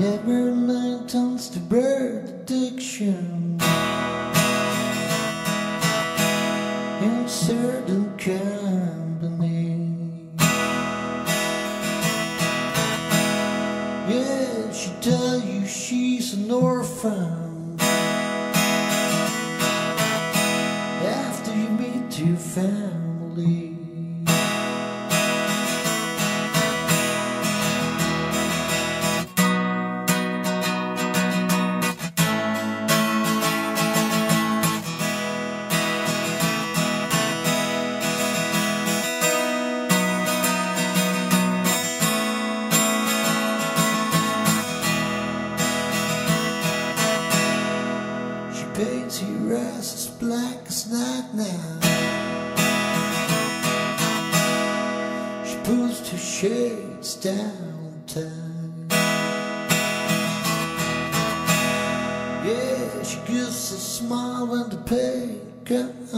Never mind, tongues to bird addiction. In certain company. Yeah, she tell you she's an orphan. After you meet your family. Paints your ass as black as night now. She puts two shades downtown. Yeah, she gives a smile when the pain comes.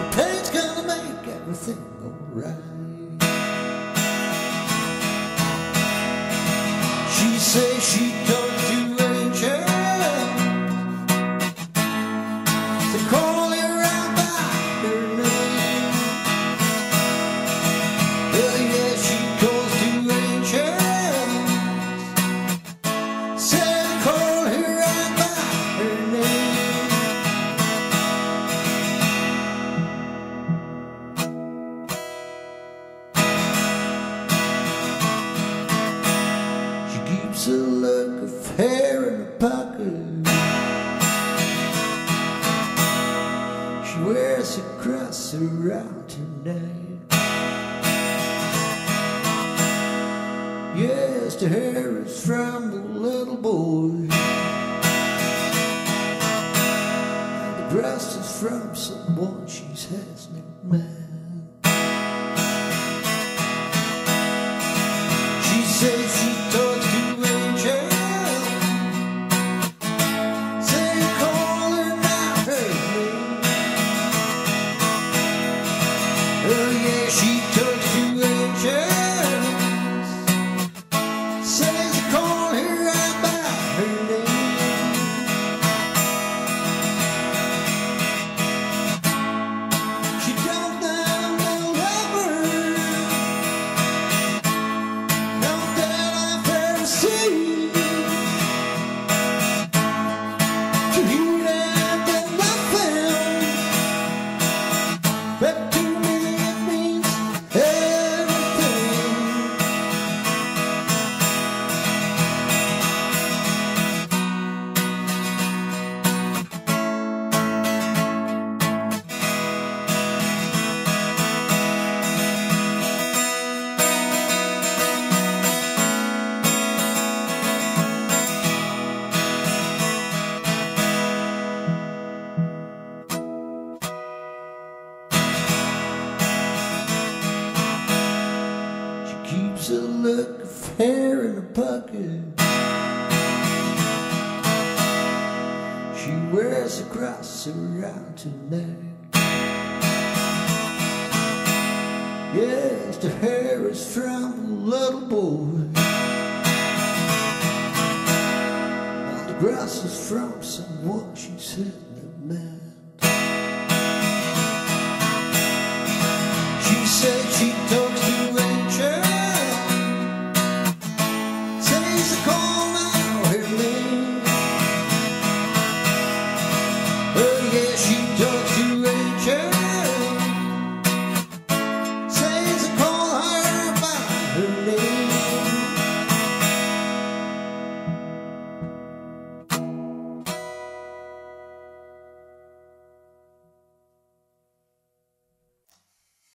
The pain's gonna make everything alright. She says she She wears a cross around neck. Yes, the hair is from the little boy. And the breast is from someone she's has not met. She look of hair in her pocket. She wears a cross around her neck. Yes, the hair is from a little boy. And the grass is from someone she's hadn't met. She said she don't